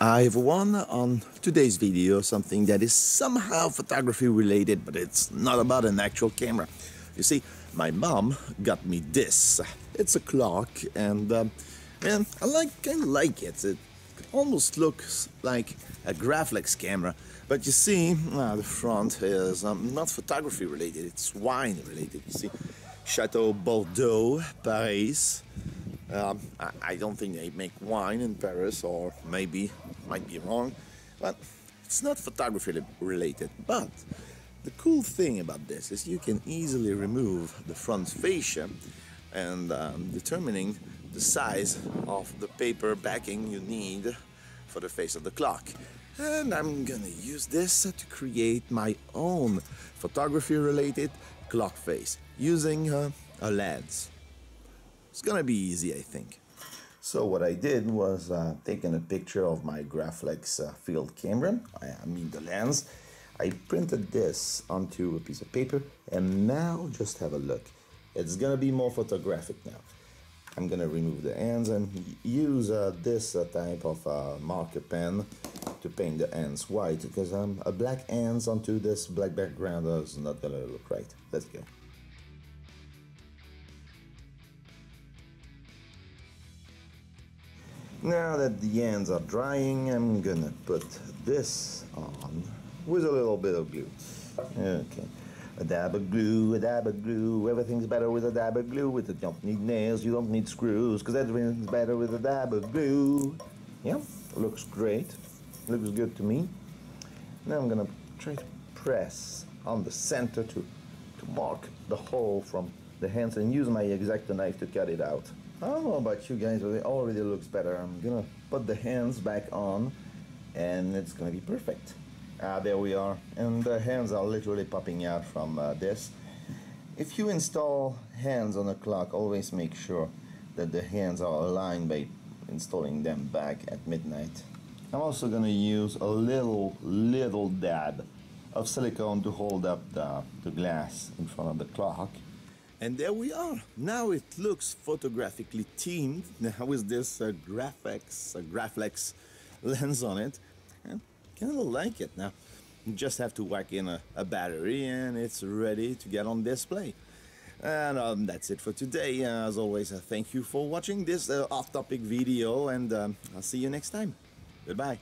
I've won on today's video something that is somehow photography related, but it's not about an actual camera. You see, my mom got me this. It's a clock, and um, man, I like I like it. It almost looks like a Graflex camera, but you see, uh, the front is um, not photography related. It's wine related. You see, Chateau Bordeaux, Paris. Um, I, I, don't think they make wine in Paris, or maybe, might be wrong, but it's not photography related. But the cool thing about this is you can easily remove the front fascia and um, determining the size of the paper backing you need for the face of the clock. And I'm gonna use this to create my own photography related clock face using uh, a lens. It's gonna be easy, I think. So what I did was uh, taking a picture of my Graflex uh, field camera, I mean the lens. I printed this onto a piece of paper and now just have a look. It's gonna be more photographic now. I'm gonna remove the ends and use uh, this uh, type of uh, marker pen to paint the ends white because um, a black ends onto this black background is not gonna look right. Let's go. Now that the ends are drying, I'm gonna put this on with a little bit of glue. Okay. A dab of glue, a dab of glue. Everything's better with a dab of glue. With it, you don't need nails, you don't need screws, because everything's better with a dab of glue. Yeah, looks great. Looks good to me. Now I'm gonna try to press on the center to, to mark the hole from the hands and use my X-Acto knife to cut it out. I don't know about you guys, but it already looks better. I'm gonna put the hands back on and it's gonna be perfect. Ah, there we are. And the hands are literally popping out from uh, this. If you install hands on a clock, always make sure that the hands are aligned by installing them back at midnight. I'm also gonna use a little, little dab of silicone to hold up the, the glass in front of the clock. And there we are. Now it looks photographically teamed now with this uh, Graflex, uh, Graflex lens on it. And kind of like it now. You just have to whack in a, a battery and it's ready to get on display. And um, that's it for today. Uh, as always, uh, thank you for watching this uh, off-topic video and um, I'll see you next time. Goodbye.